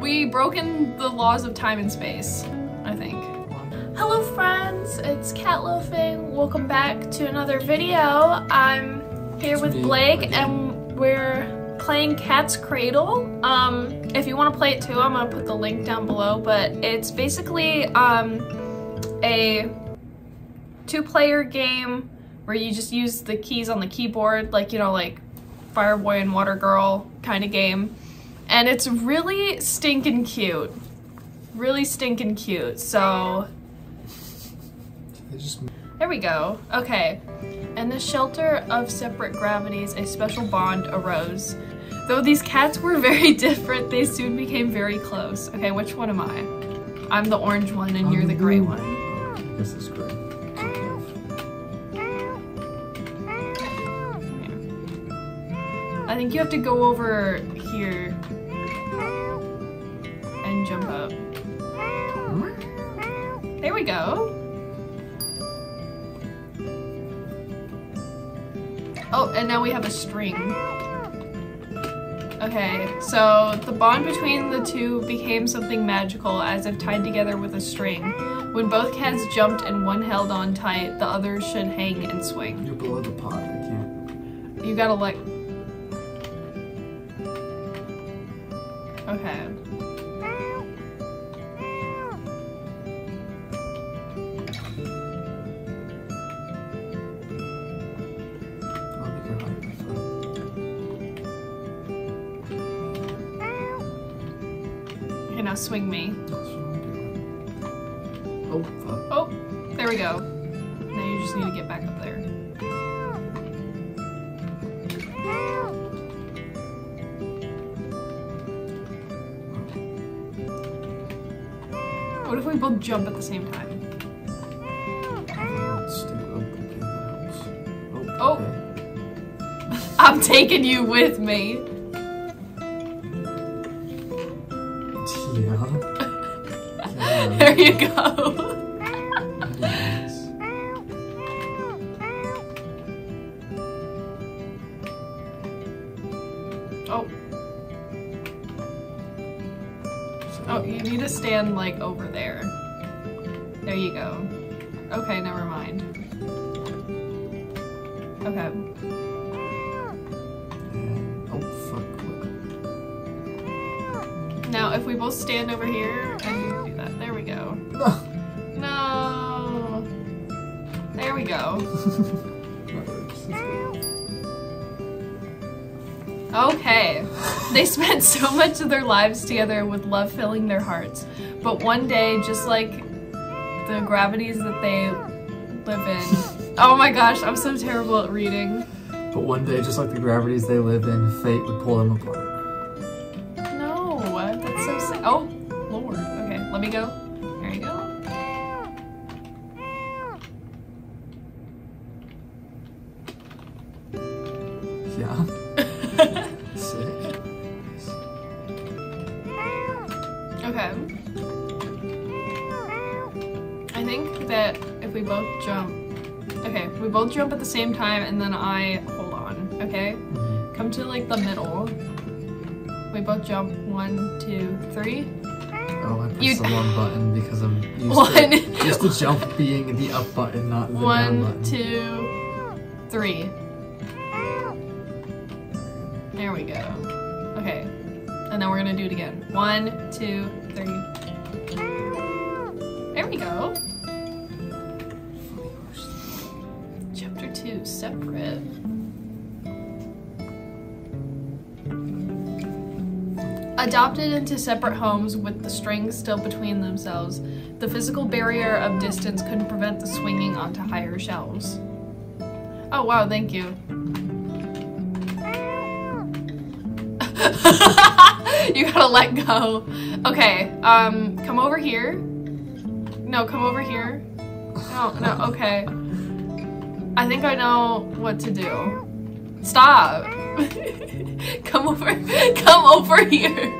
We broken the laws of time and space, I think. Hello friends, it's Cat Loafing. Welcome back to another video. I'm here It's with Blake again. and we're playing Cat's Cradle. Um, if you want to play it too, I'm gonna put the link down below, but it's basically um, a two-player game where you just use the keys on the keyboard, like, you know, like Fireboy and Water Girl kind of game. And it's really stinking cute. Really stinking cute. So, there we go. Okay. In the shelter of separate gravities, a special bond arose. Though these cats were very different, they soon became very close. Okay, which one am I? I'm the orange one and you're the gray um, one. This is great. I think you have to go over here we go. Oh, and now we have a string. Okay, so the bond between the two became something magical as if tied together with a string. When both cats jumped and one held on tight, the other should hang and swing. You're below the pot. I can't. You gotta like. Okay. Okay, now swing me. That's what I'm doing. Oh fuck. Oh, there we go. Now you just need to get back up there. What if we both jump at the same time? Oh, okay, that helps. Okay. I'm taking you with me. You go. Oh, oh, you need to stand like over there. There you go. Okay, never mind. Okay. Oh fuck. Now, if we both stand over here and we go. That works. That's good. Okay. They spent so much of their lives together with love filling their hearts. But one day, just like the gravities that they live in. Oh my gosh, I'm so terrible at reading. But one day, just like the gravities they live in, fate would pull them apart. Okay. I think that if we both jump. Okay, we both jump at the same time and then I hold on, okay? Come to like the middle. We both jump. One, two, three. Oh, I pressed You- the wrong button because I'm used One. to used to jump being the up button, not the down button. two, three. There we go. Okay. And then we're gonna do it again. One, two, three. There we go. Chapter two, separate. Adopted into separate homes with the strings still between themselves, the physical barrier of distance couldn't prevent the swinging onto higher shelves. Oh wow, thank you. you gotta let go. Okay, um, come over here. No, come over here. No, no, okay. I think I know what to do. Stop. come over, come over here.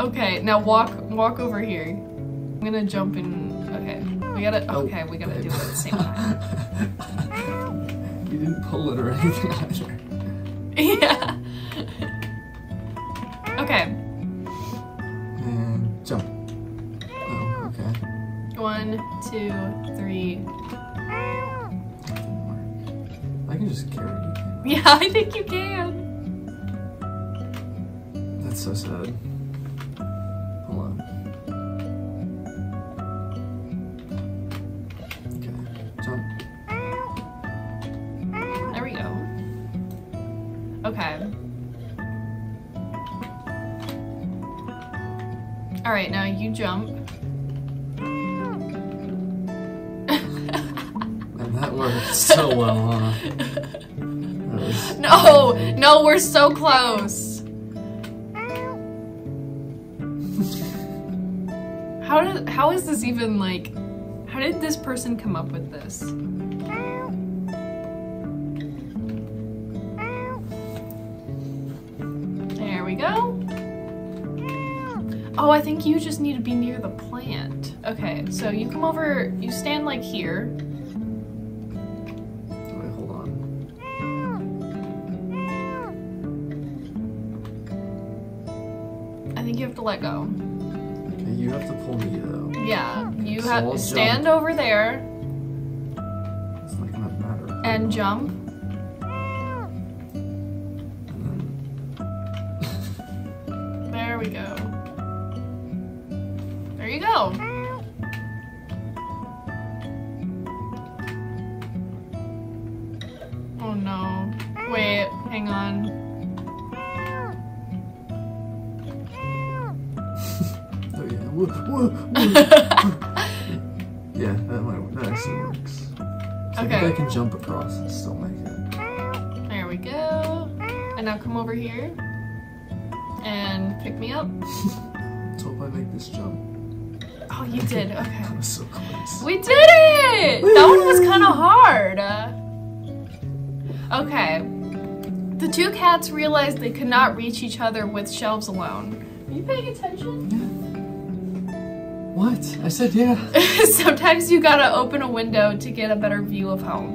Okay, now walk, walk over here. I'm gonna jump in. Okay, we gotta. Oh, Okay, we gotta do it at the same time. you didn't pull it or anything either. yeah. Okay. Jump. Oh, okay. One, two, three. That didn't work. I can just carry you. Yeah, I think you can. That's so sad. Right, now you jump. And that worked so well, huh? Was- No, no, we're so close. How did how is this even like how did this person come up with this? There we go. Oh, I think you just need to be near the plant. Okay, so you come over, you stand like here. Wait, hold on. I think you have to let go. Okay, you have to pull me though. Yeah, you So have stand over there It's not gonna matter. and jump. Hang on. Oh yeah. Woo, woo, woo. yeah, that might that actually works. So I think Okay. I can jump across and still make it. There we go. And now come over here and pick me up. Let's hope I make this jump. Oh, you did. Okay. That was so close. We did it! That one was kind of hard. Okay. The two cats realized they could not reach each other with shelves alone. Are you paying attention? Yeah. What? I said yeah. Sometimes you gotta open a window to get a better view of home.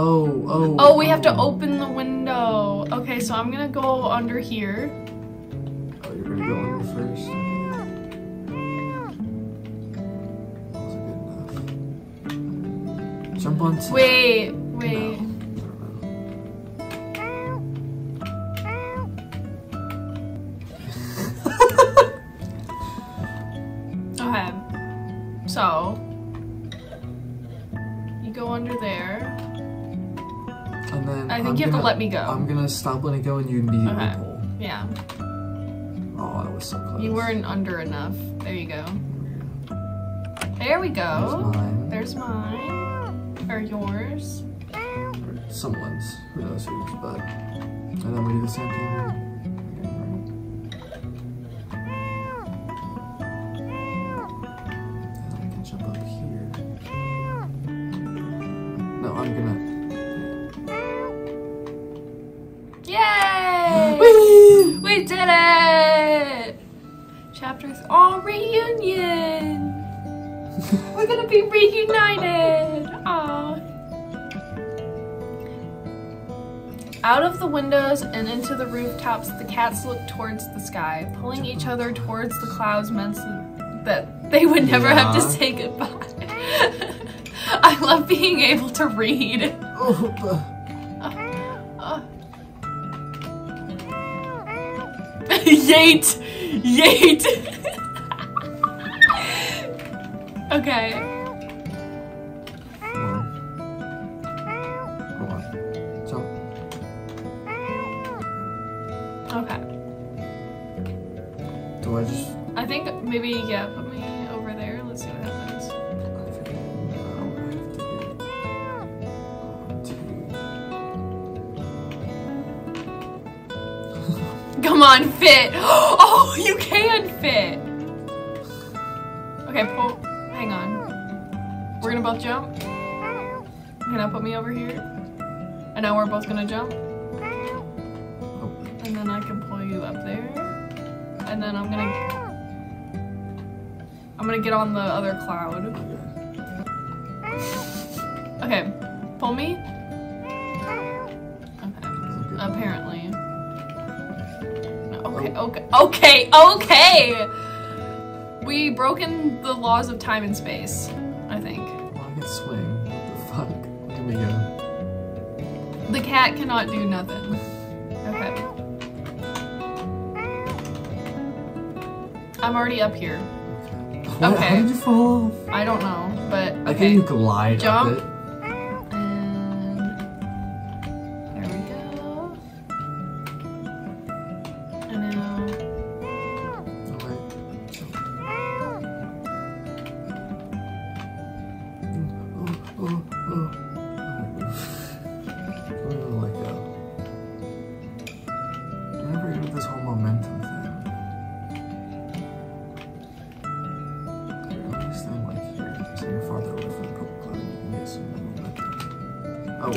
Oh, oh. Oh, we have to oh. open the window. Okay, so I'm gonna go under here. Oh, you're gonna go under first. That wasn't good enough. Jump on top. Wait, No, then I think I'm have gonna- let me go. I'm gonna stop letting go and you immediately Okay. pull. Yeah. Oh, that was so close. You weren't under enough. There you go. There we go. There's mine. There's mine. Or yours. Someone's. Who knows whose, but. And then we do the same thing. It! Chapter th- Oh, reunion! We're gonna be reunited! Aw. Out of the windows and into the rooftops, the cats looked towards the sky. Pulling each other towards the clouds meant that they would never have to say goodbye. I love being able to read. Oh, Yeet! Yeet! okay. Come on, fit! Oh, you can fit! Okay, pull. Hang on. We're gonna both jump. Can I put me over here? And now we're both gonna jump. And then I can pull you up there. And then I'm gonna I'm gonna get on the other cloud. Okay. Pull me. Okay, Is it good? apparently. Okay, okay, okay, okay! We broken the laws of time and space, I think. Can swing. What the fuck? Here we go. The cat cannot do nothing. Okay. I'm already up here. What? Okay. How did you fall off? I don't know, but I okay. think you glide Jump.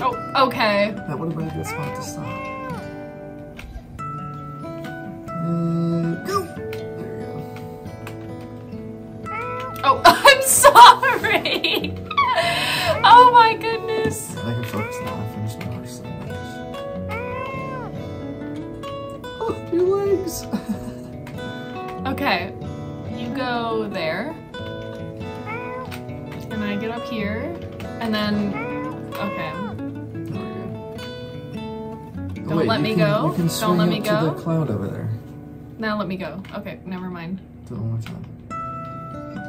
Oh, okay. that would have been a good spot to stop. Uh, go! There we go. Oh, I'm sorry. Oh my goodness. I can focus now. I finished my horse Oh, your legs! Okay. You go there. And I get up here. And then okay. Don't let you me can, go. You can Don't swing let up me to go. the cloud over there. Now let me go. Okay, never mind. Do it one more time.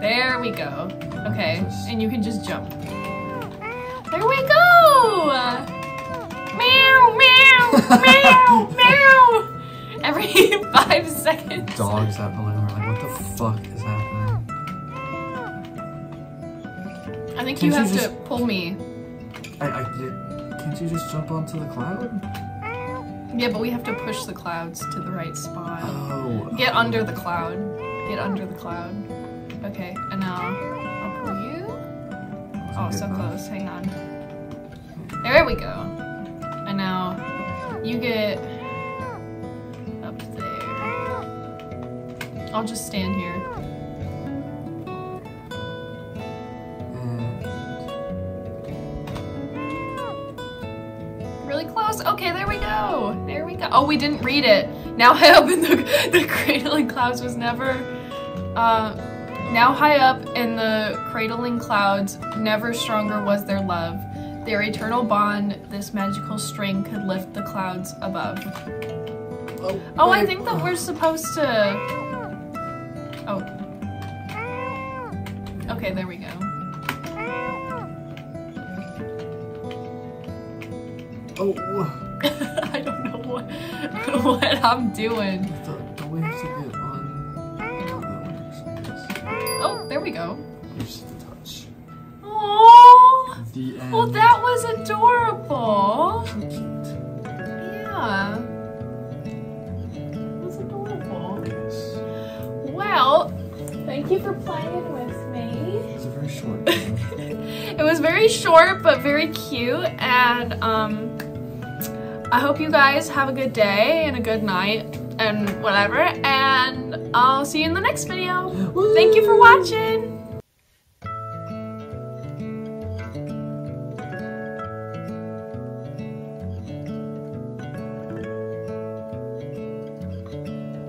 There we go. Okay, Just- and you can just jump. There we go! Meow, meow, meow, meow! Every five seconds. Dogs out in are like, what the fuck is happening? I think Can't you you have to just- pull me. I, I did, can't you just jump onto the cloud? Yeah, but we have to push the clouds to the right spot. Oh. Get under the cloud. Get under the cloud. Okay, and now I'll pull you. Oh, so close. Hang on. There we go. And now you get up there. I'll just stand here. Oh, we didn't read it. Now high up in the the cradling clouds was never. Uh, now high up in the cradling clouds, never stronger was their love. Their eternal bond, this magical string could lift the clouds above. oh, Oh, I think that we're supposed to. Oh. Okay, there we go. Oh, what I'm doing. don't, don't we have to get on? Oh, that works. I guess. There we go. Just the touch. Oh, The end. well that was adorable. Yeah, it was adorable. Yes. Well, thank you for playing with me. It's a very short. It was very short but very cute and um I hope you guys have a good day and a good night and whatever and I'll see you in the next video. Thank you for watching.